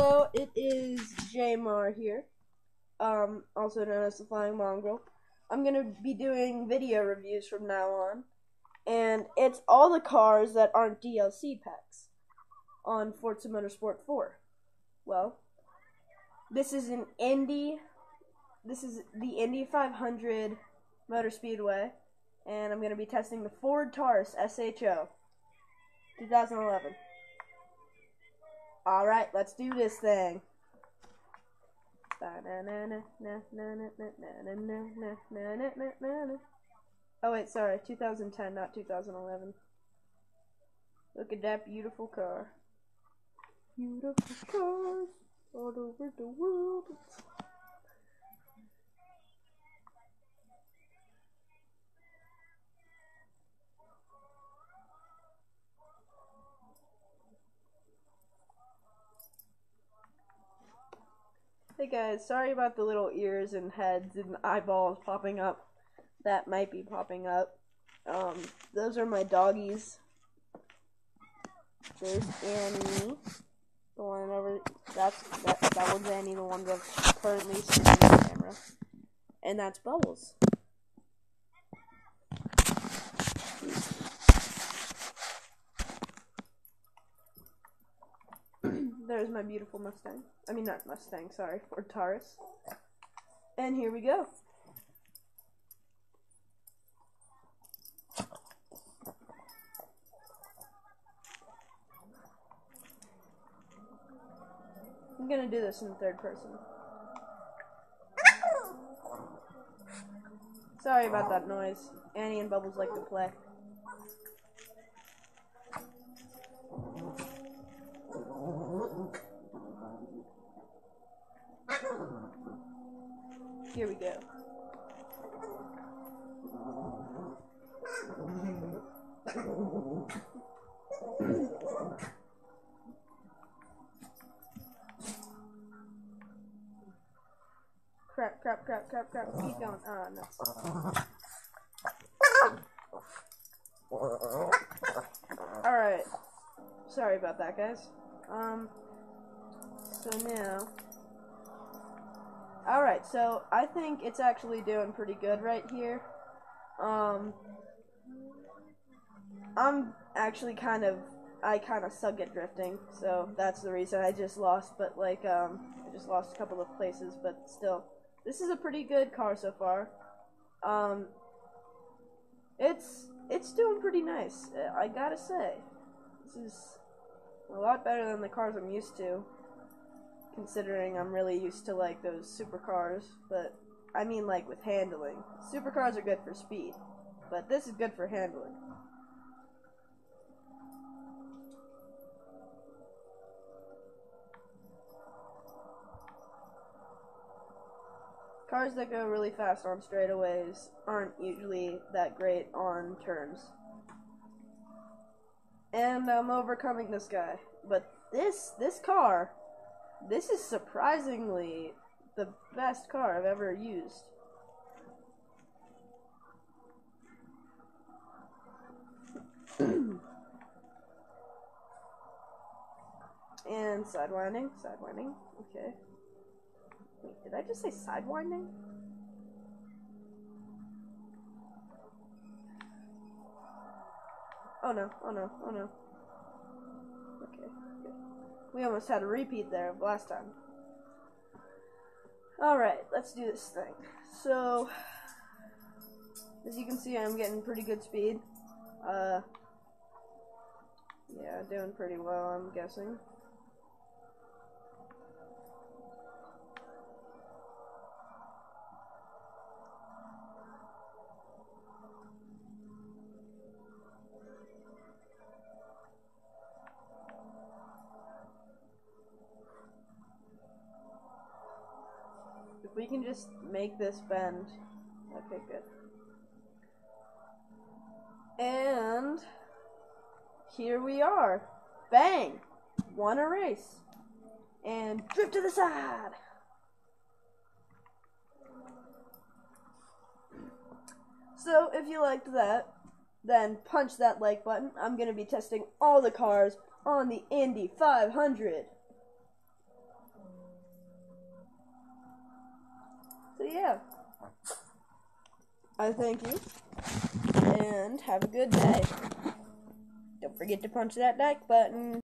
Hello, it is Jamar here, um, also known as the Flying Mongrel. I'm gonna be doing video reviews from now on, and it's all the cars that aren't DLC packs on Forza Motorsport 4. Well, this is an Indy, this is the Indy 500 Motor Speedway, and I'm gonna be testing the Ford Taurus SHO 2011. Alright, let's do this thing. Oh wait, sorry, 2010, not 2011. Look at that beautiful car. Beautiful cars all over the world. Hey guys, sorry about the little ears and heads and eyeballs popping up. That might be popping up. Um, those are my doggies. There's Annie, the one over. That's that. That one's Annie, the one that's currently sitting in the camera, and that's Bubbles. There's my beautiful Mustang. I mean, not Mustang, sorry, or Taurus. And here we go. I'm gonna do this in third person. Sorry about that noise. Annie and Bubbles like to play. Here we go. crap, crap, crap, crap, crap. Keep going. Ah, no. Alright. Sorry about that, guys. Um, so now. Alright, so I think it's actually doing pretty good right here. Um, I'm actually kind of, I kind of suck at drifting, so that's the reason I just lost, but like, um, I just lost a couple of places, but still. This is a pretty good car so far. Um, it's, it's doing pretty nice, I gotta say. This is a lot better than the cars I'm used to considering I'm really used to like those supercars, but I mean like with handling. Supercars are good for speed, but this is good for handling. Cars that go really fast on straightaways aren't usually that great on turns. And I'm overcoming this guy. But this this car this is surprisingly the best car I've ever used. and sidewinding, sidewinding, okay. Wait, did I just say sidewinding? Oh no, oh no, oh no. We almost had a repeat there of last time. Alright, let's do this thing. So, as you can see, I'm getting pretty good speed. Uh, yeah, doing pretty well, I'm guessing. We can just make this bend. Okay, good. And here we are. Bang! Won a race. And drift to the side. So, if you liked that, then punch that like button. I'm going to be testing all the cars on the Indy 500. So yeah. I thank you. And have a good day. Don't forget to punch that like button.